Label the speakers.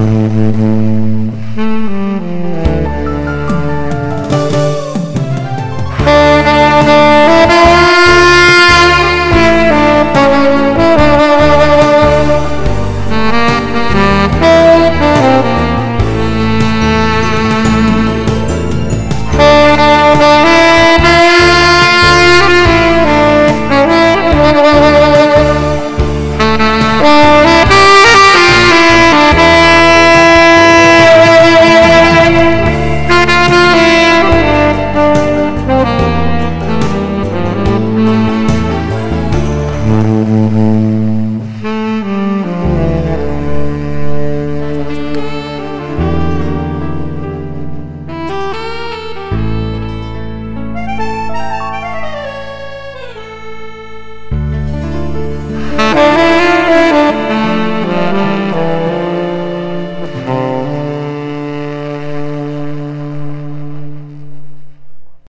Speaker 1: Mm-hmm.